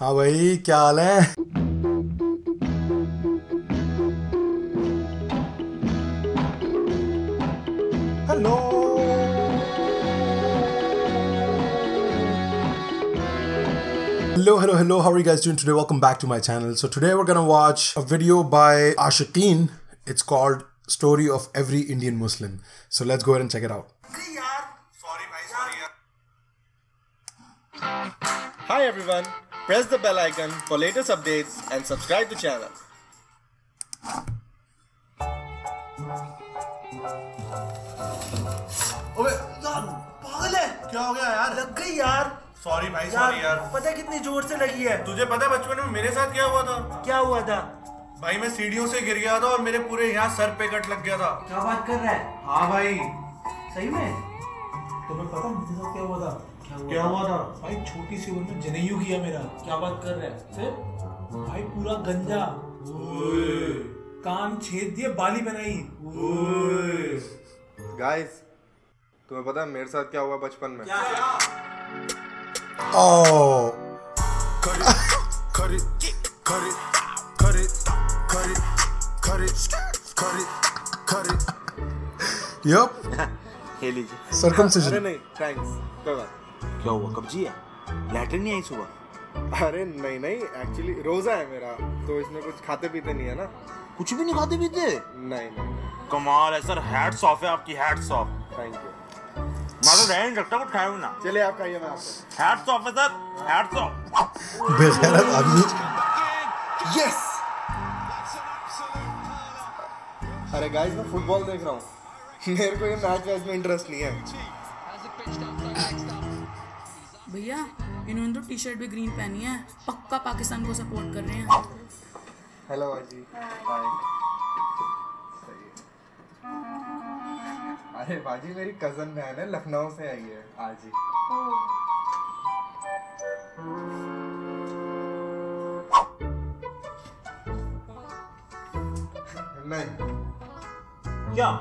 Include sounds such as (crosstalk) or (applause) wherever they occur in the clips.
हाँ भाई क्या हाल है hello Hello, hello, hello. How are you guys doing today? Welcome back to my channel. So today we're gonna watch a video by Ashiqeen. It's called Story of Every Indian Muslim. So let's go ahead and check it out. Hi everyone, Press the bell icon for latest updates and subscribe to channel. अबे यार पागल है? क्या हो गया यार? लग गई यार। सॉरी भाई सॉरी यार। पता है कितनी ज़ोर से लगी है। तुझे पता है बचपन में मेरे साथ क्या हुआ था? क्या हुआ था? भाई मैं सीढ़ियों से गिर गया था और मेरे पूरे यहाँ सर पे कट लग गया था। क्या बात कर रहा है? हाँ भाई। सही में? तुम्हें पता मेरे साथ क्या हुआ था? क्या हुआ था? भाई छोटी सी उम्र में जनेयू किया मेरा। क्या बात कर रहा है? फिर भाई पूरा गंजा। कान छेद दिए बाली बनाई। गाइस तुम्हें पता है मेरे साथ क्या हुआ बचपन में? cut it, cut it, cut it, cut it, cut it. yep. खेल लीजिए। अरे Circumcision. नहीं थैंक्स कोई बात क्या हुआ कब्जी है लैटरिन नहीं आई सुबह? अरे नहीं नहीं एक्चुअली रोजा है मेरा तो इसमें कुछ खाते पीते नहीं है ना। कुछ भी नहीं खाते पीते नहीं नहीं। कमाल है सर हैट्स ऑफ़ है आपकी हैट्स ऑफ़ थैंक यू मैं तो रह नहीं सकता कुछ खाया ना। चलिए आप खाइए मैं आपको। हैट्स ऑफ़ है सर हैट्स ऑफ़ बेगैरत आदमी। यस अरे गाइस मैं फुटबॉल देख रहा हूँ। मेरे को ये मैच वैच में इंटरेस्ट नहीं है। भैया इन्होंने तो टी शर्ट भी ग्रीन पहनी है। पक्का पाकिस्तान को सपोर्ट कर रहे हैं। हेलो हाय अरे बाजी मेरी कज़न बहन है लखनऊ से आई है आज ही नहीं क्या?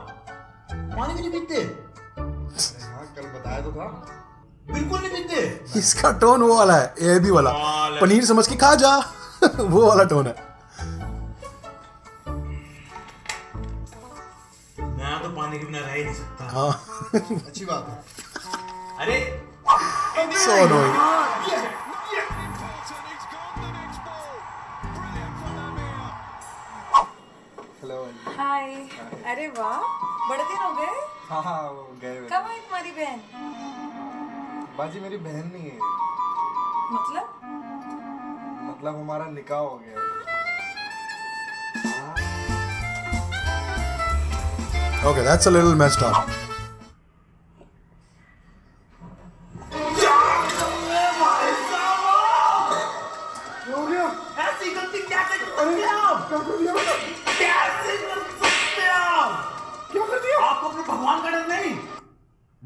पानी भी नहीं पीते? हाँ कल बताया तो था। बिल्कुल नहीं पीते इसका टोन वो वाला है ए बी वाला। पनीर समझ के खा जा। (laughs) वो वाला टोन है। मैं तो पानी के बिना रह ही नहीं सकता। हाँ। अच्छी बात है। अरे annoying हेलो हाय अरे वाह बड़े दिन हो गए। हाँ हाँ वो गए कब आई तुम्हारी बहन? बाजी मेरी बहन नहीं है। मतलब? मतलब हमारा निकाह हो गया हाँ। Okay, that's a little messed up. भगवान का डर नहीं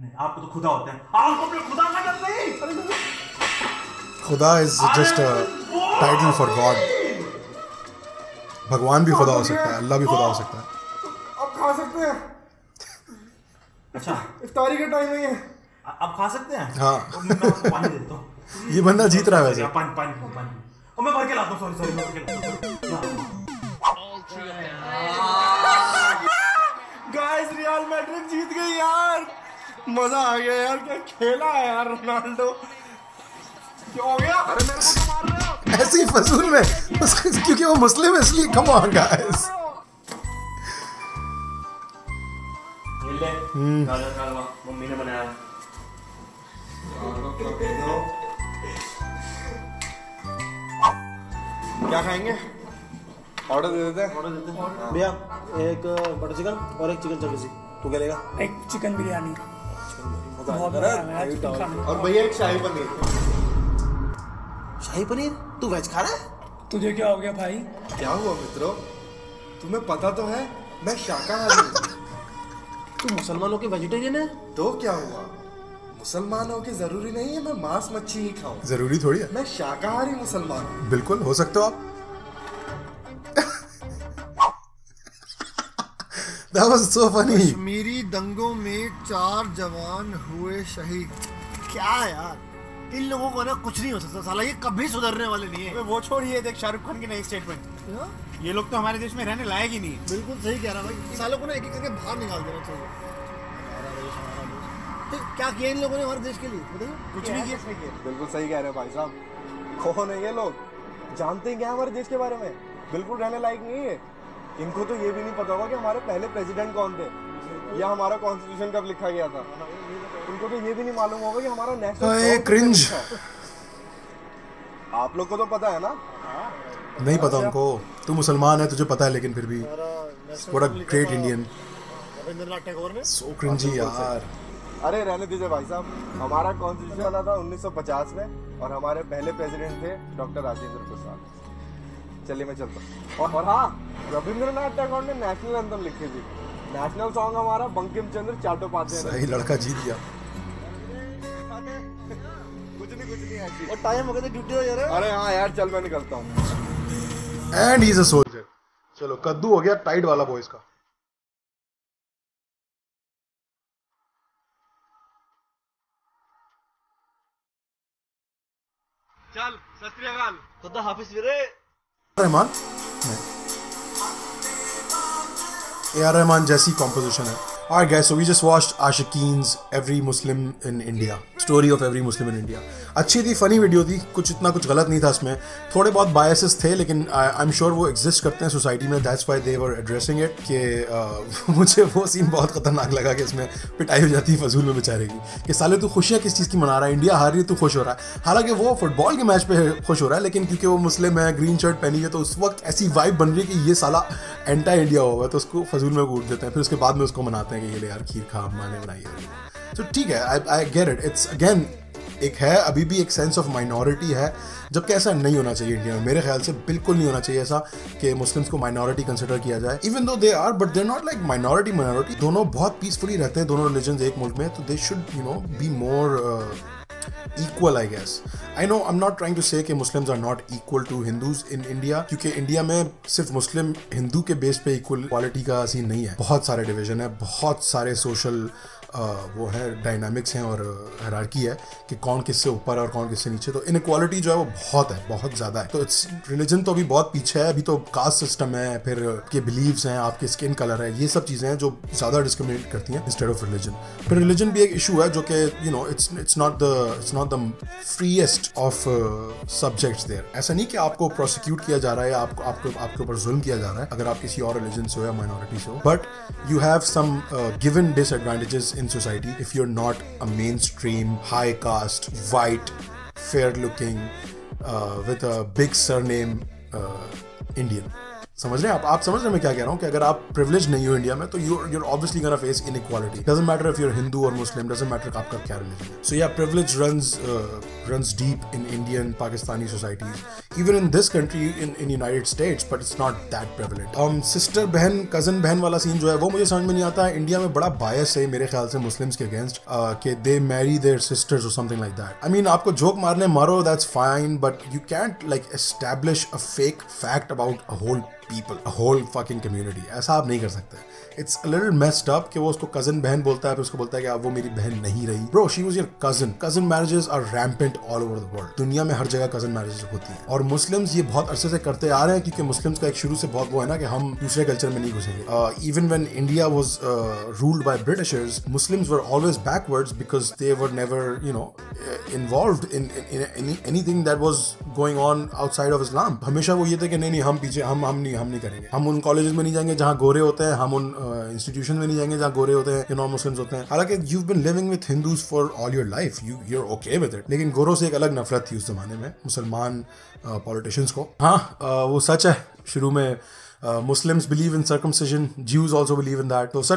नहीं आपको तो खुदा होता है। आपको अपने खुदा का डर नहीं। खुदा is just a title for God. भगवान भी खुदा हो सकता है अल्लाह भी खुदा हो सकता है। अब खा सकते हैं। अच्छा। इफ्तारी का टाइम नहीं है अब खा सकते हैं? हाँ। तो मैं पानी दे देता हूँ। (laughs) ये बंदा जीत रहा है वैसे। पानी पानी पानी और मैं भर के लाता हूँ सॉरी सॉरी मैं भर के लाता हूँ। गाइस रियल मैड्रिड जीत गई यार। मज़ा आ गया यार क्या खेला है यार रोनाल्डो? क्या हो गया? अरे मेरे को क्यों मार रहे हो। ऐसे ही फजूल में उसको- क्योंकि वो मुस्लिम है इसलिए कम ऑन गाइस मम्मी ने बनाया। क्या खाएँगे? ऑर्डर दे देते हैं। भैया एक बटर चिकन और एक चिकन चपेसी तू क्या लेगा? एक चिकन बिरयानी और भैया एक शाही पनीर। शाही पनीर? तू वेज खा रहा है? तुझे क्या हो गया भाई? क्या हुआ मित्रों? तुम्हें पता तो है मैं शाकाहारी हूँ। तू मुसलमानों के वेजिटेरियन है? तो क्या हुआ? मुसलमानों के ज़रूरी नहीं है मैं मांस मच्छी ही खाऊं। ज़रूरी थोड़ी है। मैं शाकाहारी मुसलमान बिल्कुल हो सकते हो आप। That was so funny. Kashmiri दंगों में चार जवान हुए शहीद। क्या यार? इन लोगों को ना कुछ नहीं हो सकता। साला ये कभी सुधरने वाले नहीं है। वो छोड़िए देख शाहरुख खान की नई स्टेटमेंट ये लोग तो हमारे देश में रहने लायक ही नहीं है। बिल्कुल सही कह रहा भाई। सालों को ना एक एक करके बाहर निकाल देना चाहिए। तो क्या किया इन लोगों ने हमारे देश के लिए? बताइए। कुछ नहीं किया। बिल्कुल सही कह रहे हैं भाई साहब। कौन है ये लोग? जानते हैं क्या हमारे देश के बारे में? बिल्कुल रहने लायक नहीं है। इनको तो ये भी नहीं पता होगा कि हमारे पहले प्रेसिडेंट कौन थे? या हमारा कॉन्स्टिट्यूशन कब लिखा गया था? इनको तो ये भी नहीं मालूम होगा कि हमारा नेशनल cringe। आप लोग को तो पता है ना? नहीं पता उनको। तू मुसलमान है तुझे पता है लेकिन फिर भी what a great Indian Rabindranath Tagore ने? सो? क्रिंजी यार। अरे रहने दीजिए भाई साहब। हमारा कॉन्स्टिट्यूशन बना था 1950 में और हमारे पहले प्रेसिडेंट थे डॉक्टर राजेंद्र प्रसाद। चलिए मैं चलता हूँ। और, और हाँ रविंद्रनाथ टैगोर ने नेशनल एंथम लिखी थी। नेशनल सॉन्ग हमारा बंकिम चंद्र चाटोपाध्याय ने सही लड़का जीत गया। कुछ नहीं कुछ नहीं ऐसी। और टाइम हो गया ड्यूटी हो जा रहा अरे हाँ यार चल मैं निकलता हूँ। एंड इज़ अ सोल्जर चलो कद्दू हो गया टाइट वाला बॉयज़ का चल सत श्री अकाल। खुदा हाफिज वीरे रहमान ए आर रहमान जैसी कॉम्पोजिशन है। Alright guys, so we just watched Ashikin's Every Muslim in India. Story of Every Muslim in India. अच्छी थी फनी वीडियो थी कुछ इतना कुछ गलत नहीं था इसमें थोड़े बहुत बायसेस थे लेकिन आई एम श्योर वो एग्जिस्ट करते हैं सोसाइटी में that's why they were addressing it कि (laughs) मुझे वो सीन बहुत खतरनाक लगा कि इसमें पिटाई हो जाती है फजूल में बेचारे की कि साले तू खुशियाँ किस चीज़ की मना रहा है इंडिया हार रही है तू खुश हो रहा है हालाँकि वो फुटबॉल के मैच पे खुश हो रहा है लेकिन क्योंकि वो मुस्लिम है ग्रीन शर्ट पहनी है तो उस वक्त ऐसी वाइब बन रही है कि ये साला एंटा इंडिया होगा तो उसको फजूल में कूट देते हैं फिर उसके बाद में उसको मनाते हैं कि ये ले यार खीर खा, अम्मा ने बनाई है। तो ठीक है I I get it it's again एक है, अभी भी एक सेंस ऑफ़ माइनॉरिटी है, जबकि ऐसा नहीं होना चाहिए इंडिया में। मेरे ख्याल से बिल्कुल नहीं होना चाहिए ऐसा कि मुस्लिम्स को माइनॉरिटी कंसिडर किया जाए। Even though they are but they're not like minority minority दोनों बहुत पीसफुली रहते हैं, दोनों रिलीजन एक मुल्क में तो they should you know be more equal I guess I know I am not trying to say Muslim are not equal to Hindus in India क्योंकि इंडिया में सिर्फ़ मुस्लिम हिंदू के बेस पे इक्वल क्वालिटी का सीन नहीं है। बहुत सारे डिविजन है, बहुत सारे सोशल वो है डायनामिक्स हैं और हरारकी है कि कौन किससे ऊपर और कौन किससे नीचे। तो इनक्वालिटी जो है वो बहुत है, बहुत ज़्यादा है। तो इट्स रिलीजन तो अभी बहुत पीछे है, अभी तो कास्ट सिस्टम है, फिर के बिलीव्स हैं, आपके स्किन कलर है, ये सब चीज़ें हैं जो ज़्यादा डिस्क्रिमिनेट करती हैं इंस्टेड ऑफ़ रिलीजन फिर रिलीजन भी एक इशू है जो कि you know it's it's not the it's not the freest of subjects there ऐसा नहीं कि आपको प्रोसिक्यूट किया जा रहा है आपको आपको, आपके ऊपर जुल्म किया जा रहा है, अगर आप किसी और रिलीजन से हो या माइनॉरिटी से हो। But you have some given disadvantages in society if you're not a mainstream, high caste, white, fair looking, uh, with a big surname uh, Indian. समझ रहे हैं? आप आप समझ रहे हैं मैं क्या कह रहा हूँ? कि अगर आप प्रिविलेज नहीं हो इंडिया में तो you you're obviously gonna face inequality doesn't matter if you're Hindu और मुस्लिम डजंट मैटर आपका क्या रिलीजन सो या privilege runs runs deep in Indian Pakistani societies even in this country in in United States but it's not that prevalent um, sister बहन cousin बहन वाला scene जो है वो मुझे समझ में नहीं आता है इंडिया में बड़ा बायस है मेरे ख्याल से मुस्लिम्स के अगेंस्ट कि दे मैरी देयर सिस्टर्स और something like that I mean आपको जोक मारने मारो that's fine but you can't like establish a fake fact about a whole people a whole fucking community ऐसा आप नहीं कर सकते। इट्स लिटिल मेस्ड अप कि वो उसको कज़न बहन बोलता है, फिर उसको बोलता है कि अब वो मेरी बहन नहीं रही। Bro she was your cousin cousin marriages are rampant all over the world दुनिया में हर जगह कज़न मैरिजेस होती हैं। और मुस्लिम्स ये बहुत अरसे से करते आ रहे हैं क्योंकि मुस्लिम्स का एक शुरू से बहुत वो है ना कि हम दूसरे कल्चर में नहीं घुसेंगे। Even when India was ruled by Britishers Muslims were always backwards because they were never you know involved in anything that was going on outside of Islam हमेशा वो ये थे कि नहीं नहीं, हम पीछे, हम हम नहीं हम नहीं करेंगे हम उन कॉलेज में नहीं जाएँगे जहाँ गोरे होते हैं हम उन इंस्टीट्यूशन में नहीं जाएँगे जहाँ गोरे होते हैं नॉन मुस्लिम्स होते हैं हालाँकि you been living with Hindus for all your life you you're okay with it लेकिन गोरों से एक अलग नफरत थी उस जमाने में मुसलमान पॉलिटिशियंस को हाँ वो सच है शुरू में Uh, Muslims believe in circumcision. Jews also believe in that. So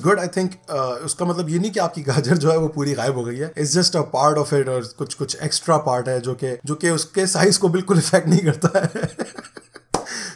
good. I think uh, उसका मतलब ये नहीं कि आपकी गाजर जो है वो पूरी गायब हो गई है it's just a part of it और कुछ कुछ एक्स्ट्रा पार्ट है जो कि जो कि उसके साइज़ को बिल्कुल इफ़ेक्ट नहीं करता है (laughs)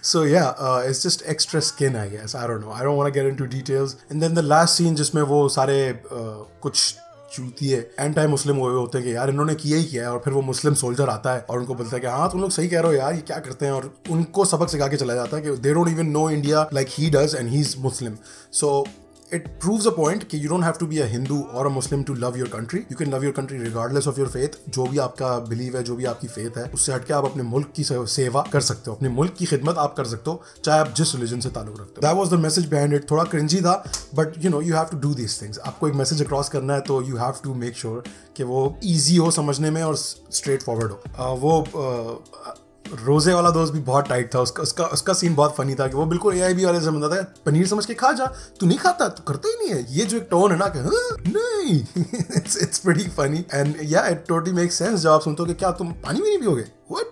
so yeah uh, it's just extra skin i guess. I don't know. I don't want to get into details. And then the last scene जिसमें वो सारे uh, है चूतिए टाइम मुस्लिम हुए होते हैं कि यार इन्होंने किया ही किया है और फिर वो मुस्लिम सोल्जर आता है और उनको बोलता है कि हाँ तुम लोग सही कह रहे हो यार ये क्या करते हैं? और उनको सबक सिखा के चला जाता है कि they don't even know India like he does and he is Muslim so it proves a point कि you don't have to be a Hindu or a Muslim to love your country. You can love your country regardless of your faith. जो भी आपका belief है जो भी आपकी faith है उससे हटके आप अपने मुल्क की सेवा कर सकते हो अपने मुल्क की खिदमत आप कर सकते हो चाहे आप जिस रिलीजन से ताल्लुक रखते हो That was the message behind it. थोड़ा cringy था but you know you have to do these things. आपको एक मैसेज क्रॉस करना है तो you have to make sure कि वो easy हो समझने में और straight forward हो Uh, वो uh, रोज़े वाला दोस्त भी बहुत टाइट था। उसका उसका उसका सीन बहुत फनी था कि वो बिल्कुल एआईबी वाले से बनता था पनीर समझ के खा जा तू नहीं खाता तू करता ही नहीं है। ये जो एक टोन है ना कि "हाँ, नहीं। It's pretty funny and yeah it totally make sense जब आप सुनते हो कि क्या तुम पानी भी नहीं पियोगे? व्हाट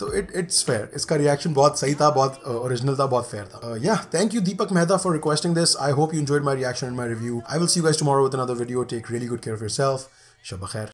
तो इट इट्स फेयर इसका रिएक्शन बहुत सही था बहुत ओरिजिनल uh, था बहुत फेयर था। Yeah thank you Deepak Mehta for requesting this I hope you enjoyed my reaction and my review I will see you guys tomorrow with another video take really good care of yourself शब खैर